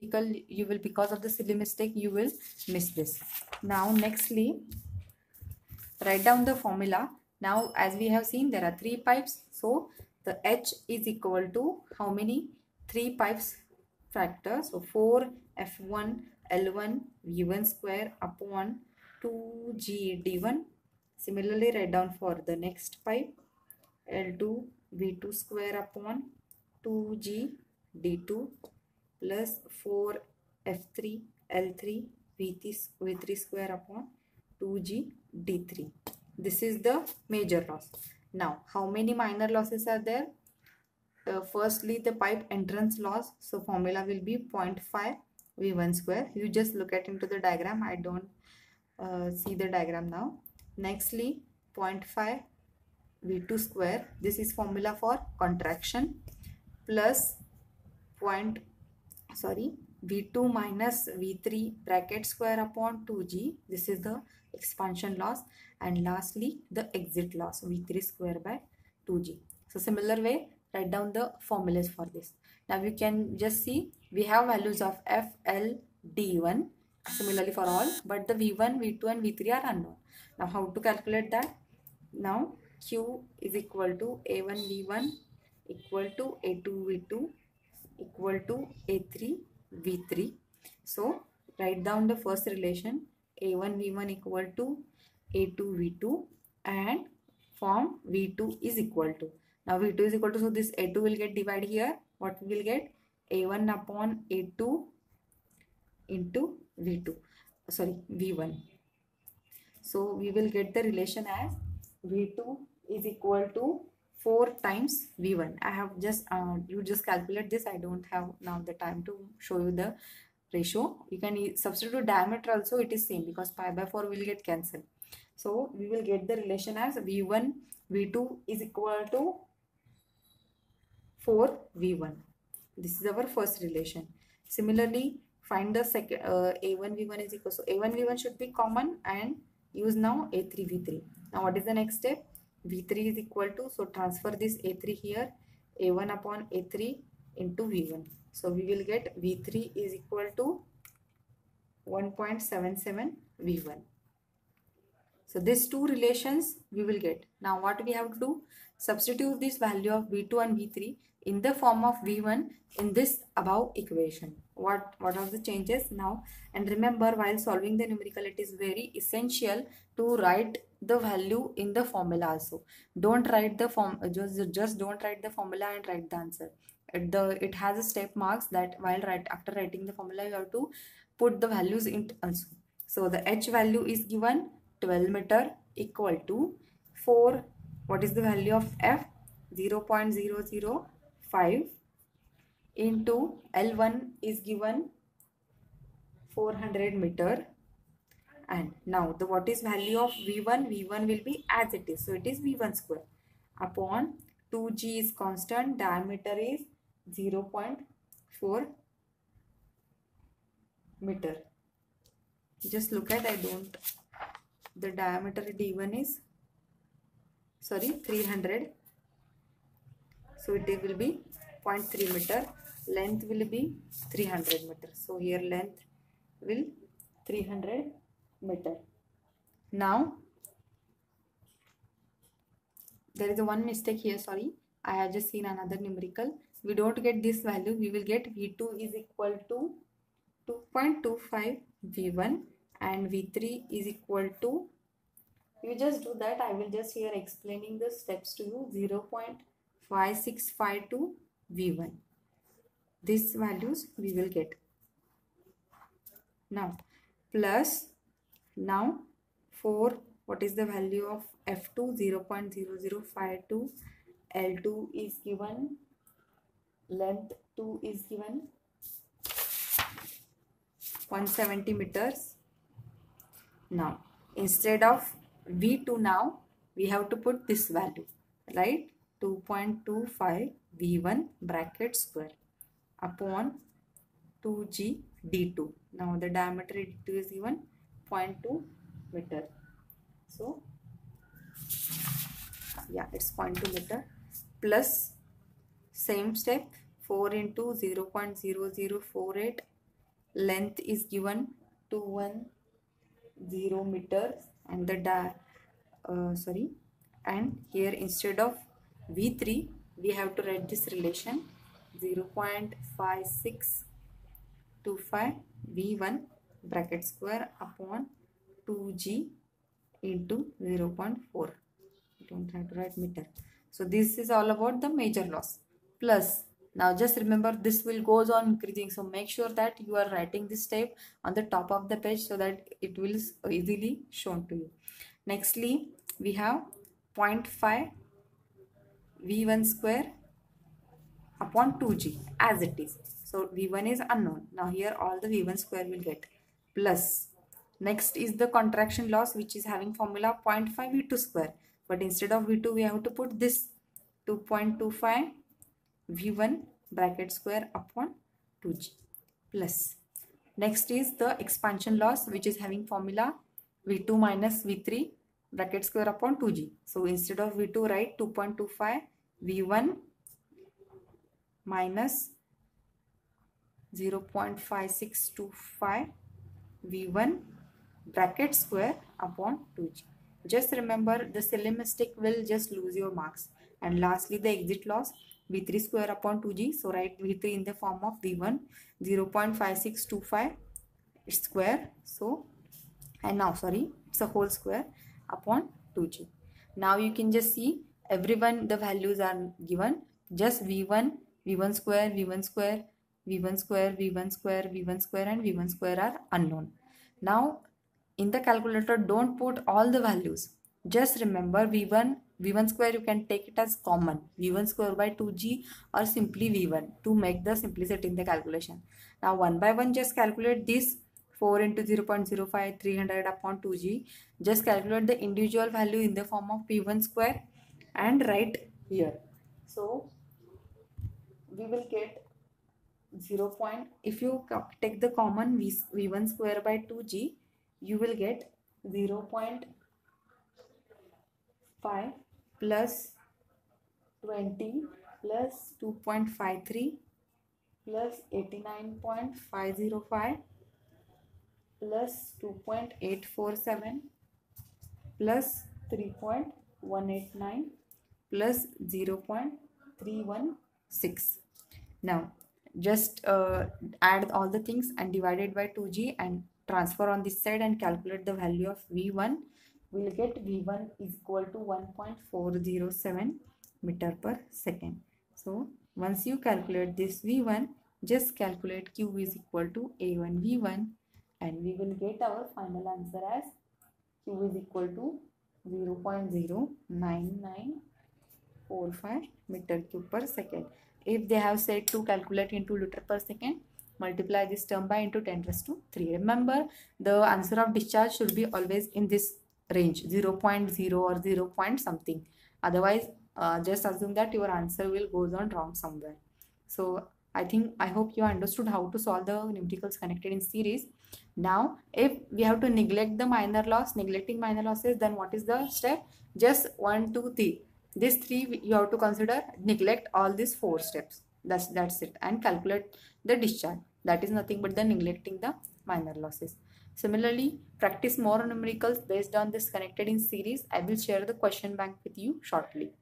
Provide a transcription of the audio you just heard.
you will because of the silly mistake you will miss this. Now nextly write down the formula. Now as we have seen there are three pipes. So the h is equal to how many? Three pipes factor. So 4 f1 l1 v1 square upon 2g d1 similarly write down for the next pipe. L2 v2 square upon 2g d2 plus 4 f3 l3 v3, v3 square upon 2g d3 this is the major loss. Now how many minor losses are there? Uh, firstly the pipe entrance loss. So formula will be 0.5 v1 square. You just look at into the diagram. I don't uh, see the diagram now. Nextly 0.5 v2 square. This is formula for contraction plus point sorry v2 minus v3 bracket square upon 2g this is the expansion loss. And lastly the exit loss v3 square by 2g so similar way write down the formulas for this. Now you can just see we have values of f l d1 similarly for all. But the v1 v2 and v3 are unknown. Now how to calculate that? Now q is equal to a1 v1 equal to a2 v2 equal to a3 v3 so write down the first relation. A1 v1 equal to a2 v2 and form v2 is equal to. Now v2 is equal to so this a2 will get divided here. What we will get? A1 upon a2 into v2 sorry v1 so we will get the relation as v2 is equal to 4 times v1 i have just uh, you just calculate this. I don't have now the time to show you the ratio. You can substitute diameter also it is same because pi by 4 will get cancelled. So we will get the relation as v1 v2 is equal to 4 v1 this is our first relation. Similarly find the second uh, a1 v1 is equal. So a1 v1 should be common and use now a3 v3 now what is the next step v3 is equal to so transfer this a3 here a1 upon a3 into v1 so we will get v3 is equal to 1.77 v1 so these two relations we will get. Now what we have to do? Substitute this value of v2 and v3 in the form of v1 in this above equation. What what are the changes now? And remember while solving the numerical it is very essential to write the value in the formula also. Don't write the form just just don't write the formula and write the answer. It, the it has a step marks that while write after writing the formula you have to put the values in also. So the h value is given 12 meter equal to 4 what is the value of f? 0 0.005 into L1 is given 400 meter and now the what is value of V1 V1 will be as it is. So it is V1 square. Upon 2G is constant diameter is 0 0.4 meter. Just look at I don't the diameter D1 is sorry 300 so it will be 0.3 meter. Length will be 300 meter. So here length will 300 meter now there is a one mistake here sorry i have just seen another numerical we don't get this value we will get v2 is equal to 2.25 v1 and v3 is equal to you just do that i will just here explaining the steps to you 0. 5652 V1. These values we will get. Now plus now 4 what is the value of F2 0 0.0052 L2 is given. Length 2 is given. 170 meters. Now instead of V2 now we have to put this value right? 2.25 v1 bracket square upon 2g d2 now the diameter d2 is given 0.2 meter. So yeah it's 0.2 meter plus same step 4 into 0 0.0048 length is given 210 meters and the di uh, sorry. And here instead of v3 we have to write this relation 0 0.5625 v1 bracket square upon 2g into 0 0.4 don't have to write meter. So this is all about the major loss. Plus now just remember this will goes on increasing. So make sure that you are writing this step on the top of the page so that it will easily shown to you. Nextly we have 0.5 v1 square upon 2g as it is. So v1 is unknown. Now here all the v1 square will get plus. Next is the contraction loss which is having formula 0.5 v2 square. But instead of v2 we have to put this 2.25 v1 bracket square upon 2g plus. Next is the expansion loss which is having formula v2 minus v3 bracket square upon 2g so instead of v2 write 2.25 v1 minus 0.5625 v1 bracket square upon 2g just remember the silly mistake will just lose your marks. And lastly the exit loss v3 square upon 2g so write v3 in the form of v1 0.5625 square. So and now sorry it's a whole square upon 2g now you can just see everyone the values are given. Just v1 v1 square v1 square v1 square v1 square v1 square and v1 square are unknown. Now in the calculator don't put all the values. Just remember v1 v1 square you can take it as common. V1 square by 2g or simply v1 to make the simplicity in the calculation. Now one by one just calculate this. 4 into 0 0.05 300 upon 2g just calculate the individual value in the form of v1 square and write here. So we will get 0. Point, if you take the common v, v1 square by 2g you will get 0 0.5 plus 20 plus 2.53 plus 89.505 plus 2.847 plus 3.189 plus 0.316 now just uh, add all the things and divide it by 2g and transfer on this side and calculate the value of v1 we'll get v1 is equal to 1.407 meter per second. So once you calculate this v1 just calculate q is equal to a1 v1 and we will get our final answer as q is equal to 0 0.09945 meter cube per second if they have said to calculate into liter per second multiply this term by into 10 raised to 3 remember the answer of discharge should be always in this range 0, 0.0 or 0 point something. Otherwise uh, just assume that your answer will goes on wrong somewhere. So i think i hope you understood how to solve the numericals connected in series. Now if we have to neglect the minor loss neglecting minor losses then what is the step? Just one two three these three you have to consider neglect all these four steps that's that's it and calculate the discharge that is nothing but the neglecting the minor losses Similarly, practice more numericals based on this connected in series. I will share the question bank with you shortly.